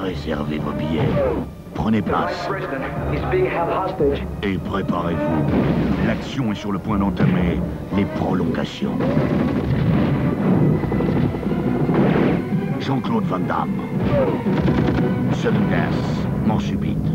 Réservez vos billets. Prenez place. Et préparez-vous. L'action est sur le point d'entamer les prolongations. Jean-Claude Van Damme. Sudden death, mort subite.